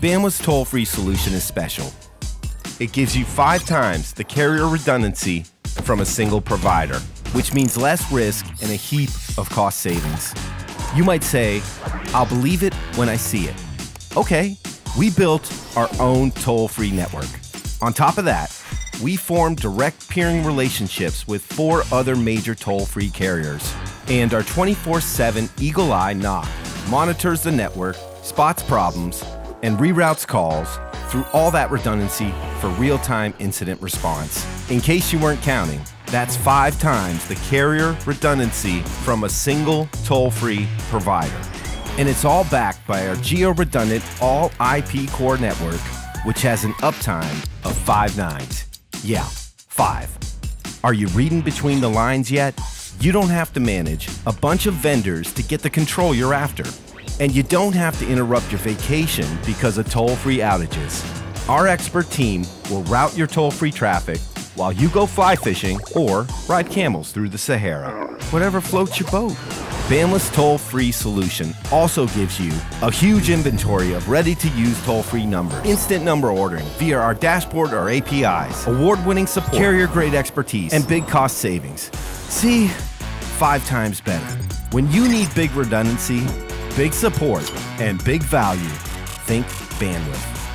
Bandwidth's toll free solution is special. It gives you five times the carrier redundancy from a single provider, which means less risk and a heap of cost savings. You might say, I'll believe it when I see it. Okay, we built our own toll free network. On top of that, we formed direct peering relationships with four other major toll free carriers. And our 24 7 Eagle Eye NOC monitors the network, spots problems, and reroutes calls through all that redundancy for real time incident response. In case you weren't counting, that's five times the carrier redundancy from a single toll free provider. And it's all backed by our geo redundant all IP core network, which has an uptime of five nines. Yeah, five. Are you reading between the lines yet? You don't have to manage a bunch of vendors to get the control you're after. And you don't have to interrupt your vacation because of toll free outages. Our expert team will route your toll free traffic while you go fly fishing or ride camels through the Sahara. Whatever floats your boat. Bandwidth's toll free solution also gives you a huge inventory of ready to use toll free numbers, instant number ordering via our dashboard or APIs, award winning support, carrier grade expertise, and big cost savings. See, five times better. When you need big redundancy, big support, and big value, think bandwidth.